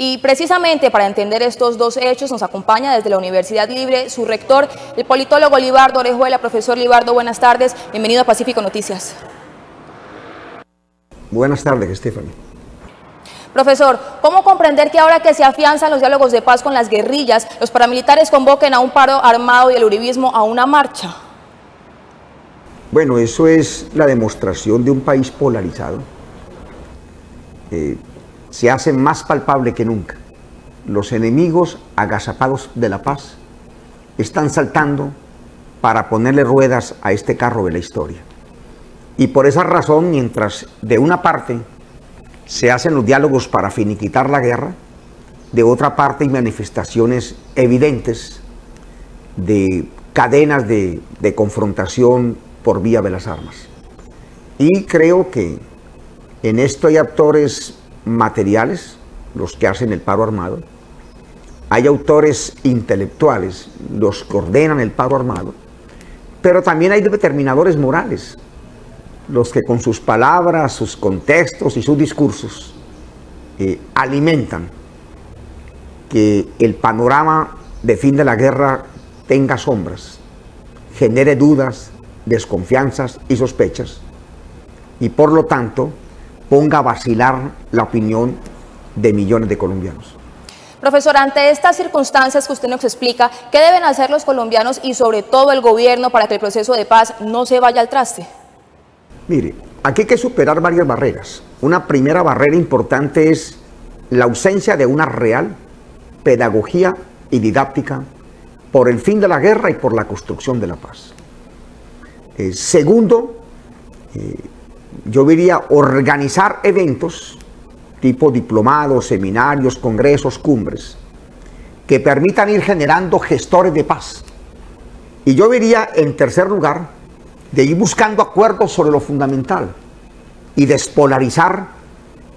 Y precisamente para entender estos dos hechos nos acompaña desde la Universidad Libre su rector, el politólogo Libardo Orejuela. Profesor Libardo, buenas tardes. Bienvenido a Pacífico Noticias. Buenas tardes, Stephanie. Profesor, ¿cómo comprender que ahora que se afianzan los diálogos de paz con las guerrillas, los paramilitares convoquen a un paro armado y el uribismo a una marcha? Bueno, eso es la demostración de un país polarizado. Eh, se hace más palpable que nunca. Los enemigos agazapados de la paz están saltando para ponerle ruedas a este carro de la historia. Y por esa razón, mientras de una parte se hacen los diálogos para finiquitar la guerra, de otra parte hay manifestaciones evidentes de cadenas de, de confrontación por vía de las armas. Y creo que en esto hay actores materiales, los que hacen el paro armado, hay autores intelectuales, los que ordenan el paro armado, pero también hay determinadores morales, los que con sus palabras, sus contextos y sus discursos eh, alimentan que el panorama de fin de la guerra tenga sombras, genere dudas, desconfianzas y sospechas, y por lo tanto ponga a vacilar la opinión de millones de colombianos. Profesor, ante estas circunstancias que usted nos explica, ¿qué deben hacer los colombianos y sobre todo el gobierno para que el proceso de paz no se vaya al traste? Mire, aquí hay que superar varias barreras. Una primera barrera importante es la ausencia de una real pedagogía y didáctica por el fin de la guerra y por la construcción de la paz. Eh, segundo, eh, yo diría organizar eventos tipo diplomados, seminarios, congresos, cumbres, que permitan ir generando gestores de paz. Y yo diría, en tercer lugar, de ir buscando acuerdos sobre lo fundamental y despolarizar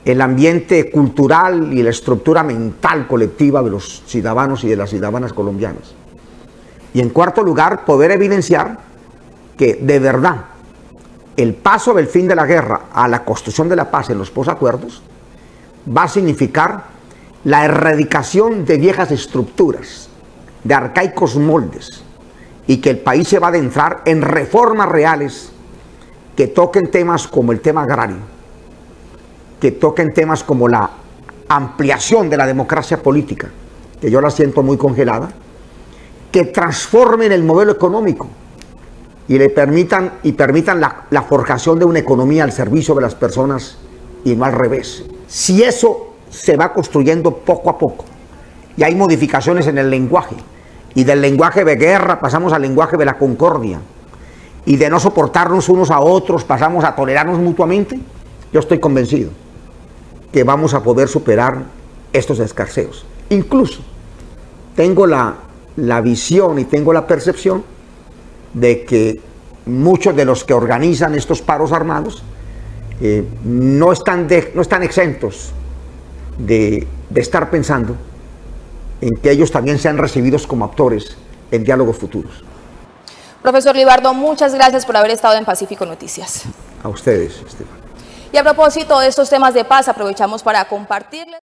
el ambiente cultural y la estructura mental colectiva de los ciudadanos y de las ciudadanas colombianas. Y en cuarto lugar, poder evidenciar que de verdad el paso del fin de la guerra a la construcción de la paz en los posacuerdos va a significar la erradicación de viejas estructuras, de arcaicos moldes, y que el país se va a adentrar en reformas reales que toquen temas como el tema agrario, que toquen temas como la ampliación de la democracia política, que yo la siento muy congelada, que transformen el modelo económico y le permitan, y permitan la, forjación de una economía al servicio de las personas y no al revés. Si eso se va construyendo poco a poco y hay modificaciones en el lenguaje, y del lenguaje de guerra pasamos al lenguaje de la concordia, y de no soportarnos unos a otros pasamos a tolerarnos mutuamente, yo estoy convencido que vamos a poder superar estos escarceos. Incluso tengo la, la visión y tengo la percepción de que muchos de los que organizan estos paros armados eh, no, están no están exentos de, de estar pensando en que ellos también sean recibidos como actores en diálogos futuros. Profesor Libardo, muchas gracias por haber estado en Pacífico Noticias. A ustedes, Estefan. Y a propósito de estos temas de paz, aprovechamos para compartirles.